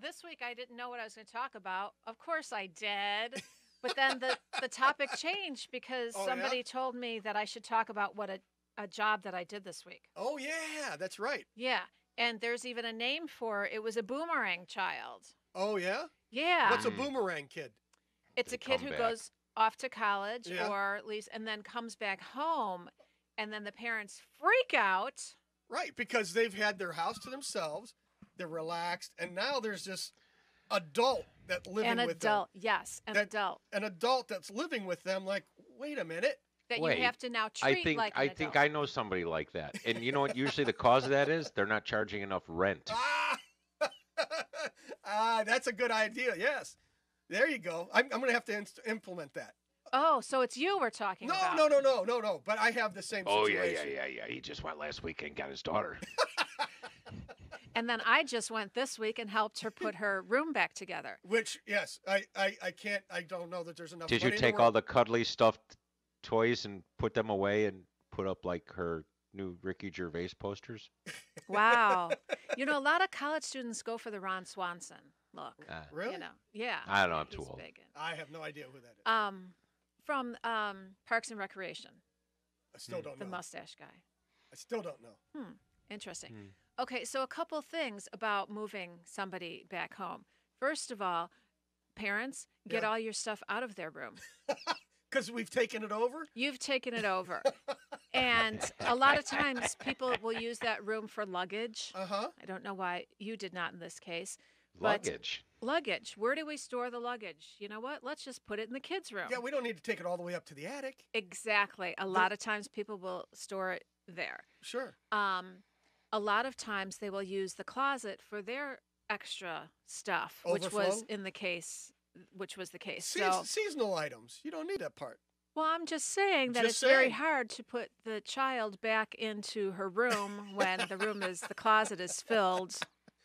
this week I didn't know what I was going to talk about. Of course I did. But then the, the topic changed because Oh, yeah? somebody told me that I should talk about what a, a job that I did this week. Oh yeah, that's right. Yeah. And there's even a name for it. It was a boomerang child. Oh yeah. Yeah. What's a Mm. boomerang kid? it's They a kid who back. goes off to college Yeah. or at least and then comes back home and then the parents freak out. Right, because they've had their house to themselves. They're relaxed, and now there's this adult that living An with adult, yes, an That- adult. An adult that's living with them. Like, wait a minute. that Wait, you have to now I treat think like an I think. I know somebody like that. And you know what usually the cause of that is? They're not charging enough rent. Ah, ah, that's a good idea. Yes, there you go. I'm, I'm going to have to inst- implement that. Oh, so it's you we're talking No, about. no, no, no, no, no. no. But I have the same Oh yeah, yeah, yeah, yeah. He just went last week and got his daughter. And then I just went this week and helped her put her room back together. Which, yes, I, I, I can't. I don't know that there's enough. Did you money in take all the cuddly stuffed toys and put them away and put up like her new Ricky Gervais posters? Wow. you know, a lot of college students go for the Ron Swanson look. Ah. Really? You know, yeah. I don't know, I'm too old. big in- I have no idea who that is. Um, from um, Parks and Recreation, I still don't the know. The mustache guy. I still don't know. Interesting. Hmm. Okay, so a couple things about moving somebody back home. First of all, parents, get Yeah. all your stuff out of their room. Because we've taken it over. You've taken it over. and a lot of times people will use that room for luggage. Uh huh. I don't know why you did not in this case. But- Luggage. Luggage. Where do we store the luggage? You know what? Let's just put it in the kids' room. Yeah, we don't need to take it all the way up to the attic. Exactly. A lot of times people will store it there. Sure. Um, a lot of times they will use the closet for their extra stuff, which was in the case, which was the case. Seas- so, seasonal items. You don't need that part. well, I'm just saying that Just it's very hard to put the child back into her room when the room is the closet is filled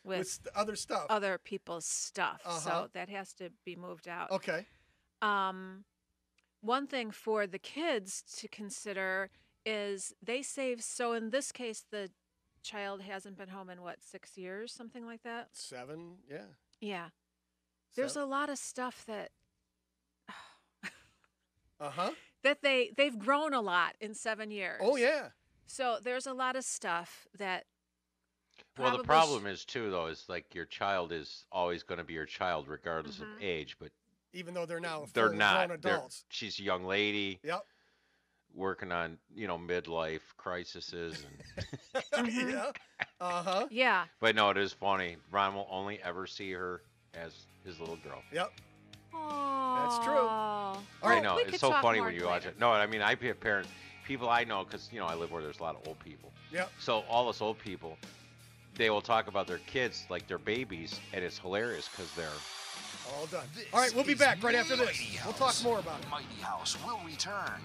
With, with other stuff. other people's stuff. Uh-huh. So that has to be moved out. okay. Um, one thing for the kids to consider is they save. So in this case, the child hasn't been home in what six years, something like that. Seven. Yeah. Yeah, there's Seven. a lot of stuff that Uh huh. that they they've grown a lot in seven years. Oh yeah. So there's a lot of stuff that. Well, the problem sh- is too, though, is like your child is always going to be your child regardless Mhm. of age, but Even though they're now they're not. grown They're- she's a young lady Yep. Working on, you know, midlife crises. And, yeah. Uh huh. Yeah. but no, it is funny. Ron will only ever see her as his little girl. Yep. Aww. That's true. All I know it's so funny when you watch it. No, I mean I have parents, people I know, because you know I live where there's a lot of old people. Yep. So all us old people, they will talk about their kids like they're babies, and it's hilarious because they're All done. This All right, we'll be back right after this. Mighty We'll talk more about it. Mighty House will return.